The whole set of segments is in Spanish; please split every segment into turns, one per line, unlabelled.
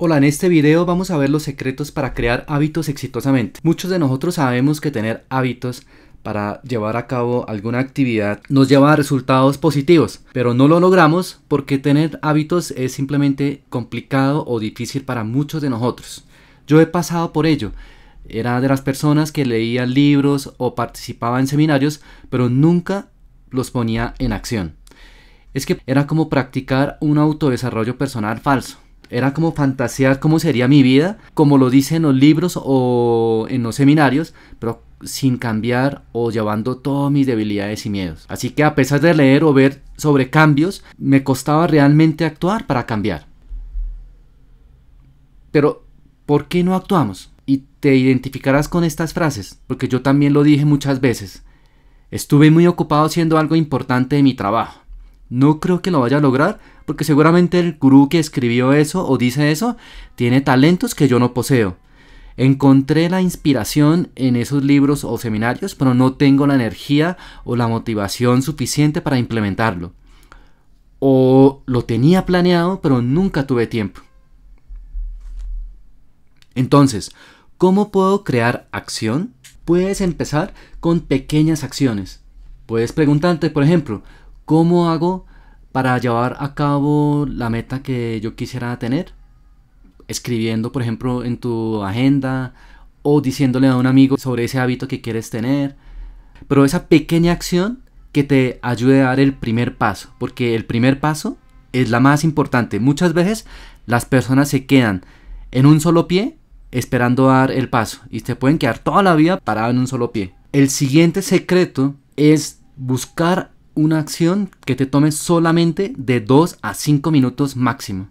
Hola, en este video vamos a ver los secretos para crear hábitos exitosamente. Muchos de nosotros sabemos que tener hábitos para llevar a cabo alguna actividad nos lleva a resultados positivos, pero no lo logramos porque tener hábitos es simplemente complicado o difícil para muchos de nosotros. Yo he pasado por ello. Era de las personas que leía libros o participaba en seminarios, pero nunca los ponía en acción. Es que era como practicar un autodesarrollo personal falso era como fantasear cómo sería mi vida, como lo dicen los libros o en los seminarios, pero sin cambiar o llevando todas mis debilidades y miedos. Así que a pesar de leer o ver sobre cambios, me costaba realmente actuar para cambiar. Pero, ¿por qué no actuamos? Y te identificarás con estas frases, porque yo también lo dije muchas veces. Estuve muy ocupado haciendo algo importante de mi trabajo. No creo que lo vaya a lograr porque seguramente el gurú que escribió eso o dice eso tiene talentos que yo no poseo. Encontré la inspiración en esos libros o seminarios, pero no tengo la energía o la motivación suficiente para implementarlo. O lo tenía planeado, pero nunca tuve tiempo. Entonces, ¿cómo puedo crear acción? Puedes empezar con pequeñas acciones. Puedes preguntarte, por ejemplo, ¿cómo hago para llevar a cabo la meta que yo quisiera tener. Escribiendo, por ejemplo, en tu agenda o diciéndole a un amigo sobre ese hábito que quieres tener. Pero esa pequeña acción que te ayude a dar el primer paso, porque el primer paso es la más importante. Muchas veces las personas se quedan en un solo pie esperando dar el paso y se pueden quedar toda la vida parado en un solo pie. El siguiente secreto es buscar una acción que te tome solamente de 2 a 5 minutos máximo.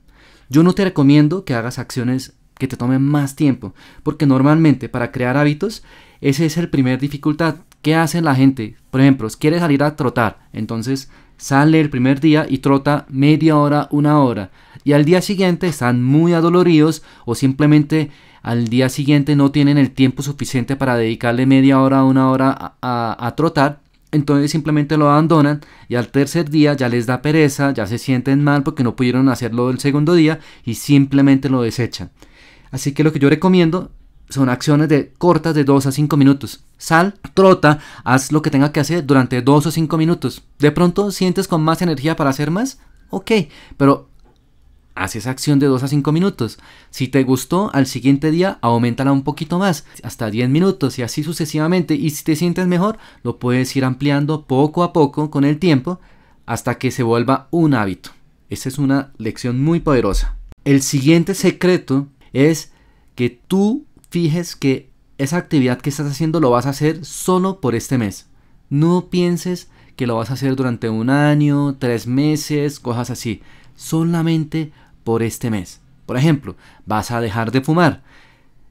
Yo no te recomiendo que hagas acciones que te tomen más tiempo, porque normalmente para crear hábitos ese es el primer dificultad. ¿Qué hace la gente? Por ejemplo, quiere salir a trotar, entonces sale el primer día y trota media hora, una hora, y al día siguiente están muy adoloridos o simplemente al día siguiente no tienen el tiempo suficiente para dedicarle media hora, una hora a, a trotar entonces simplemente lo abandonan y al tercer día ya les da pereza, ya se sienten mal porque no pudieron hacerlo el segundo día y simplemente lo desechan. Así que lo que yo recomiendo son acciones de cortas de 2 a 5 minutos. Sal, trota, haz lo que tenga que hacer durante 2 o 5 minutos. De pronto sientes con más energía para hacer más, ok, pero haz esa acción de 2 a 5 minutos. Si te gustó, al siguiente día aumentala un poquito más, hasta 10 minutos y así sucesivamente. Y si te sientes mejor, lo puedes ir ampliando poco a poco con el tiempo hasta que se vuelva un hábito. Esa es una lección muy poderosa. El siguiente secreto es que tú fijes que esa actividad que estás haciendo lo vas a hacer solo por este mes. No pienses que lo vas a hacer durante un año, tres meses, cosas así. Solamente por este mes. Por ejemplo, vas a dejar de fumar.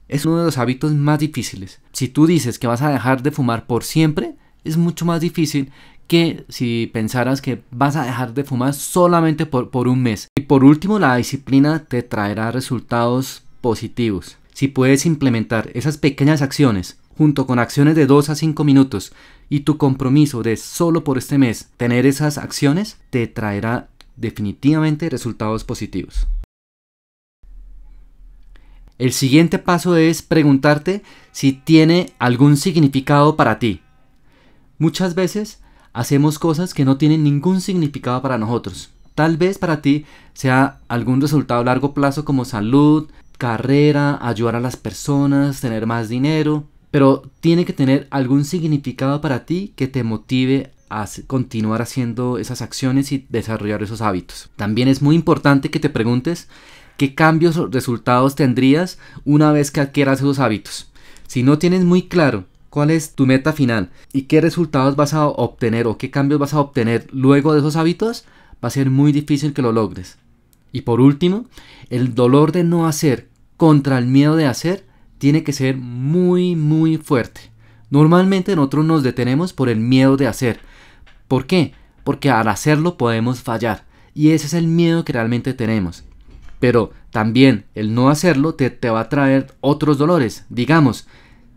Es uno de los hábitos más difíciles. Si tú dices que vas a dejar de fumar por siempre, es mucho más difícil que si pensaras que vas a dejar de fumar solamente por, por un mes. Y por último, la disciplina te traerá resultados positivos. Si puedes implementar esas pequeñas acciones junto con acciones de 2 a 5 minutos y tu compromiso de solo por este mes tener esas acciones, te traerá definitivamente resultados positivos. El siguiente paso es preguntarte si tiene algún significado para ti. Muchas veces hacemos cosas que no tienen ningún significado para nosotros. Tal vez para ti sea algún resultado a largo plazo como salud, carrera, ayudar a las personas, tener más dinero, pero tiene que tener algún significado para ti que te motive continuar haciendo esas acciones y desarrollar esos hábitos. También es muy importante que te preguntes qué cambios o resultados tendrías una vez que adquieras esos hábitos. Si no tienes muy claro cuál es tu meta final y qué resultados vas a obtener o qué cambios vas a obtener luego de esos hábitos, va a ser muy difícil que lo logres. Y por último, el dolor de no hacer contra el miedo de hacer tiene que ser muy muy fuerte. Normalmente nosotros nos detenemos por el miedo de hacer, ¿Por qué? Porque al hacerlo podemos fallar. Y ese es el miedo que realmente tenemos. Pero también el no hacerlo te, te va a traer otros dolores. Digamos,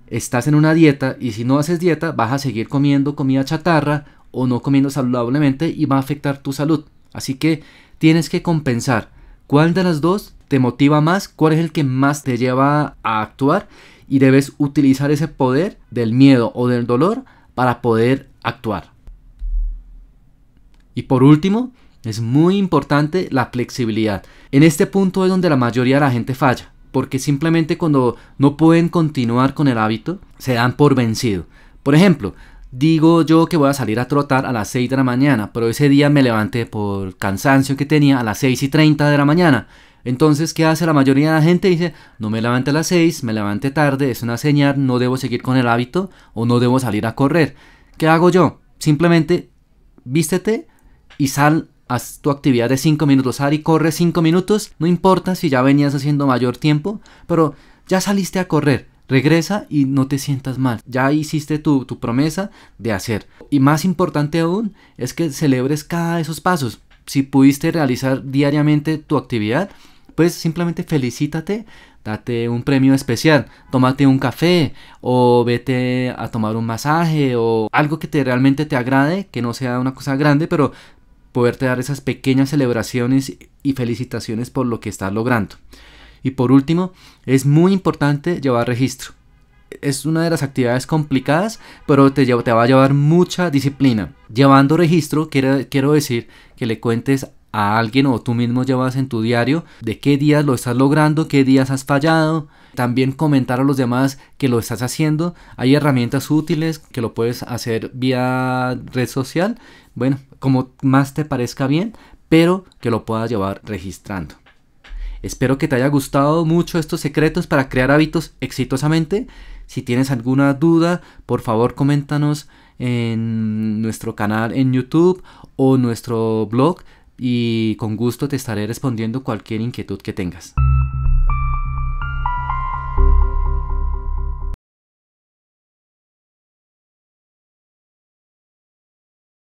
estás en una dieta y si no haces dieta vas a seguir comiendo comida chatarra o no comiendo saludablemente y va a afectar tu salud. Así que tienes que compensar cuál de las dos te motiva más, cuál es el que más te lleva a actuar y debes utilizar ese poder del miedo o del dolor para poder actuar. Y por último, es muy importante la flexibilidad. En este punto es donde la mayoría de la gente falla, porque simplemente cuando no pueden continuar con el hábito, se dan por vencido. Por ejemplo, digo yo que voy a salir a trotar a las 6 de la mañana, pero ese día me levanté por cansancio que tenía a las 6 y 30 de la mañana. Entonces, ¿qué hace la mayoría de la gente? Dice, no me levante a las 6, me levante tarde, es una señal, no debo seguir con el hábito o no debo salir a correr. ¿Qué hago yo? Simplemente vístete y sal, haz tu actividad de 5 minutos, sal y corre 5 minutos, no importa si ya venías haciendo mayor tiempo, pero ya saliste a correr. Regresa y no te sientas mal. Ya hiciste tu, tu promesa de hacer. Y más importante aún es que celebres cada esos pasos. Si pudiste realizar diariamente tu actividad, pues simplemente felicítate, date un premio especial, tómate un café o vete a tomar un masaje o algo que te realmente te agrade, que no sea una cosa grande, pero poderte dar esas pequeñas celebraciones y felicitaciones por lo que estás logrando. Y por último, es muy importante llevar registro. Es una de las actividades complicadas, pero te, te va a llevar mucha disciplina. Llevando registro, quiero, quiero decir que le cuentes a alguien o tú mismo llevas en tu diario de qué días lo estás logrando, qué días has fallado. También comentar a los demás que lo estás haciendo. Hay herramientas útiles que lo puedes hacer vía red social. Bueno, como más te parezca bien, pero que lo puedas llevar registrando. Espero que te haya gustado mucho estos secretos para crear hábitos exitosamente. Si tienes alguna duda, por favor coméntanos en nuestro canal en YouTube o nuestro blog y con gusto te estaré respondiendo cualquier inquietud que tengas.